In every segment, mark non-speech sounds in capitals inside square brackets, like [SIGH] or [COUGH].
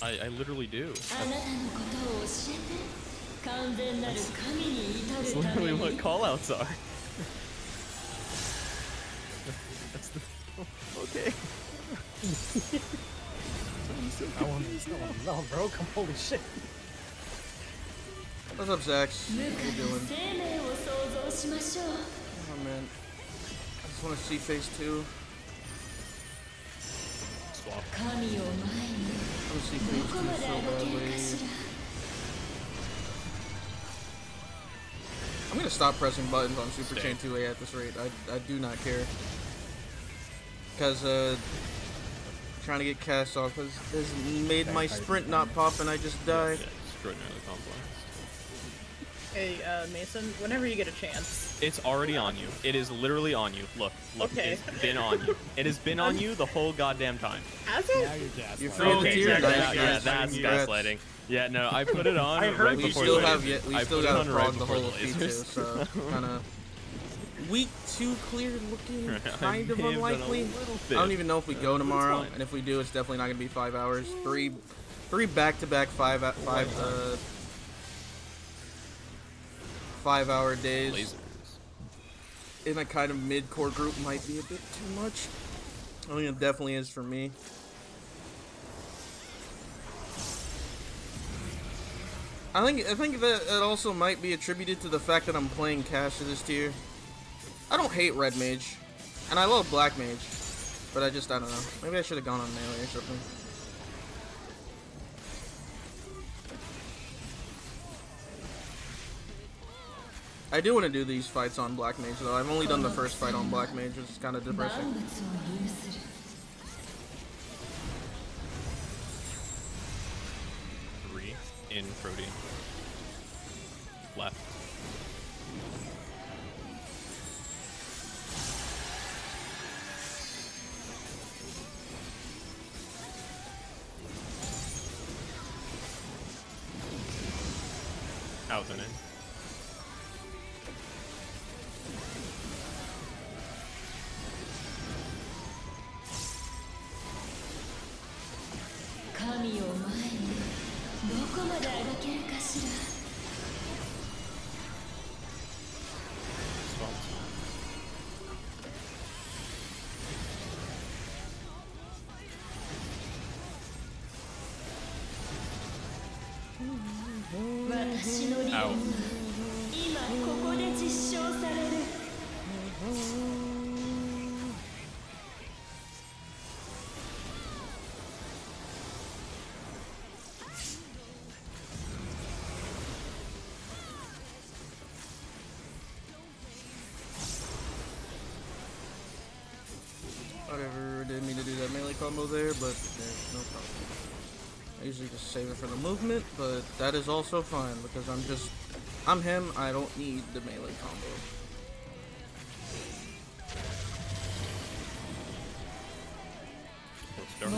I, I literally do. That's, that's literally what callouts are. that's the, okay. I that one, that one, no, bro, come, holy shit. What's up, Zax? How you doing? Oh man, I just want to see phase two. Swap pussy so badly. I'm gonna stop pressing buttons on Super Chain 2A at this rate. I, I do not care. Because, uh, trying to get cast off has, has made my sprint not pop and I just die. Yeah, extraordinarily complex. Hey, uh, Mason, whenever you get a chance. It's already on you. It is literally on you. Look, look. Okay. It's been on you. It has been on you the whole goddamn time. Has Now it? you're gaslighting. You're free Okay, tear, yeah, yeah, yeah, that's congrats. gaslighting. Yeah, no, I put it on [LAUGHS] I heard right We before still the have yet, we I still gotta on right the before whole the P2, lasers. so [LAUGHS] kinda week two clear looking [LAUGHS] kind of may have done a unlikely. I don't even know if we go tomorrow, and if we do, it's definitely not gonna be five hours. Three, three back-to-back five at five uh five-hour days Lasers. in a kind of mid-core group might be a bit too much. I think it definitely is for me. I think I think that it also might be attributed to the fact that I'm playing Cash this tier. I don't hate Red Mage, and I love Black Mage, but I just I don't know. Maybe I should have gone on melee or something. I do want to do these fights on Black Mage, though. I've only done the first fight on Black Mage, which is kind of depressing. Three in protean. Left. Out and in. 私の理論が Out. 今ここで実証される Whatever, didn't mean to do that melee combo there, but there's no problem. I usually just save it for the movement, but that is also fine because I'm just, I'm him, I don't need the melee combo. Let's start.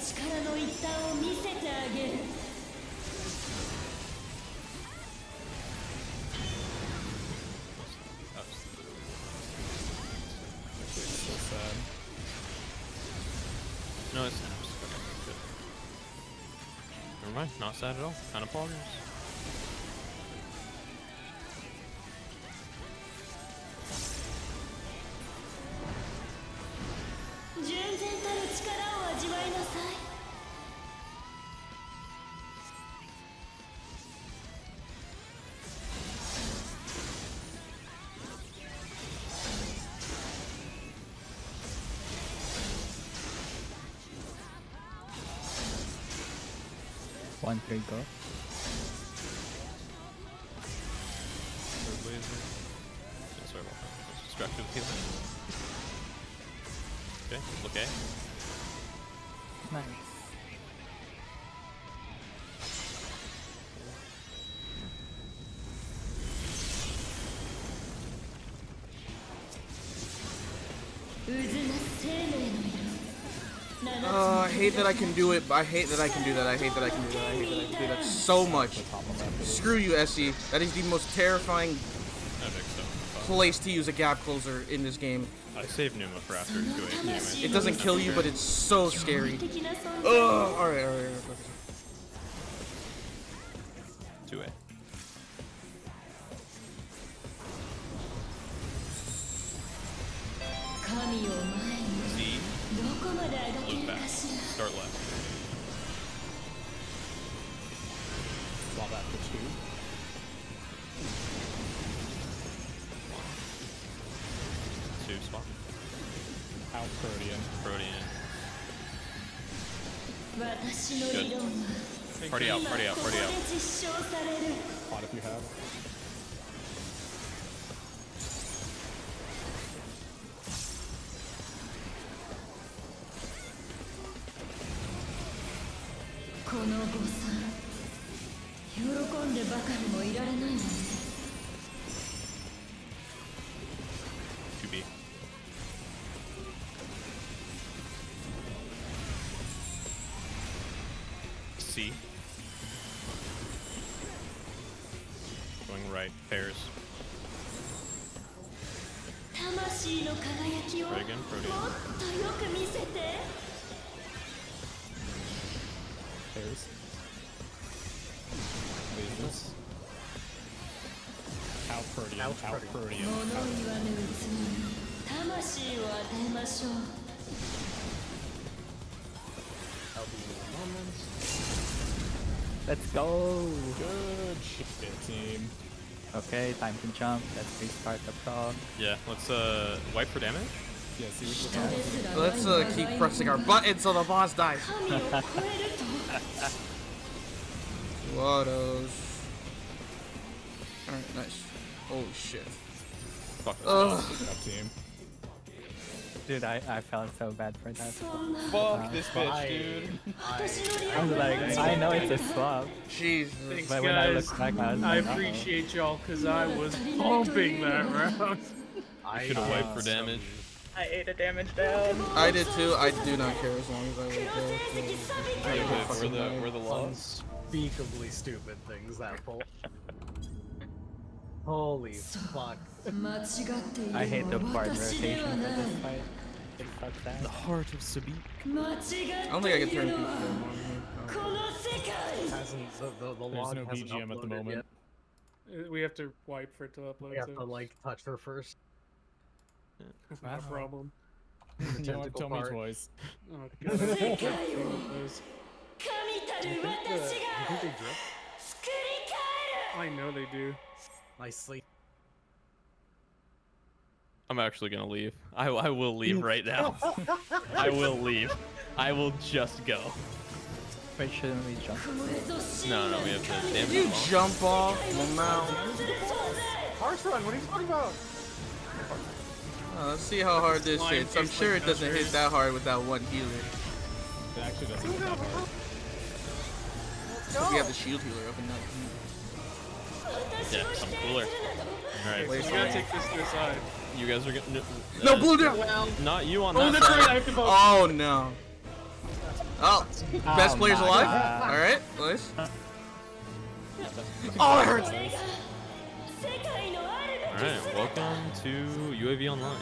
力の一端を見せてあげる No, it's. not. Okay, good. Never mind. Not sad at all. Kind of poggers. One, three, go. Third sorry about that. I was distracted with healing. Okay, look A. Nice. Uh, I hate that I can do it, I hate that I can do that. I hate that I can do that. I hate that I can do that so much. Screw you, Essie. That is the most terrifying place to use a gap closer in this game. I saved Numa for after doing it. It doesn't kill you, but it's so scary. Ugh! Alright, alright, alright. 2A. start left. Swap out to two. Two swap. Out Protean. Protean. Good. Party out, party out, party out. Pot if you have. この誤算喜んでばかりもいられないのもっとよく見せて。Right, again, Let's go! Good shit, team. Okay, time to jump. Let's restart the frog. Yeah, let's uh, wipe for damage. Yeah, see. Let's uh, keep pressing our buttons so the boss dies. Wados. Alright, nice. Oh shit. Fuck this team. Dude, I, I felt so bad for that. Fuck uh, this bitch, dude. I, was like, I know it's a swap. Jeez. Thanks, but when guys. I look back, I, like, I appreciate y'all because I was pumping that round. I should have wiped for damage. So I ate a damage down. I did too. I do not care as long as I live. We're the, the we're the lost. Unspeakably stupid things that [LAUGHS] pull. Holy fuck. I hate the part rotation for this fight. The heart of Sabik. I don't think I can turn people Hasn't, the, the, the There's no BGM at the moment. Yet. We have to wipe for it to upload. We have to, like, touch her first. That's not a problem. [LAUGHS] you know, tell me twice. [LAUGHS] Oh, [LAUGHS] I know they do. I sleep. I'm actually gonna leave. I, I will leave right now. I will leave. I will just go. Wait, shouldn't we jump? No, no, we have to damn You jump off the mountain. Harsh run, what are you talking about? Oh, let's see how hard this hits. I'm sure it doesn't hit that hard without one healer. We have the shield healer up and down. Yeah, I'm cooler. Alright. we're gonna take this to the side. You guys are getting... Uh, no, blue down! Not you on oh, that side. Right, Oh, no. Oh, best oh, player's alive? Alright, nice. Oh, it hurts! Alright, welcome to UAV Online.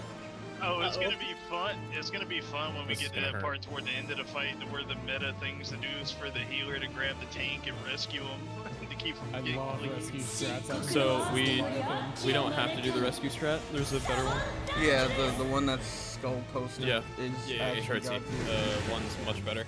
Oh, it's gonna be fun. It's gonna be fun when we This is get to that hurt. part toward the end of the fight where the meta things to do is for the healer to grab the tank and rescue him [LAUGHS] to keep from I getting love like, rescue strats. So we using a lot of them. we don't have to do the rescue strat. There's a better one. Yeah, the the one that's skull posted Yeah. is Yeah, yeah, actually HRT. the- Uh, one's much better.